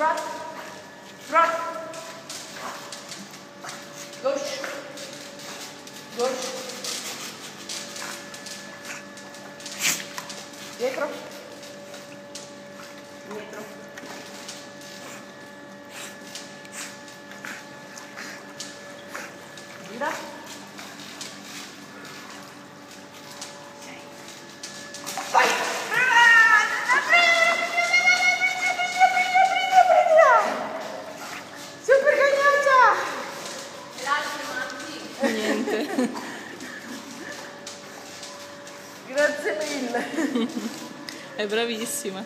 Drop. Drop. George. Pietro. Pietro. Niente. Grazie mille. È bravissima.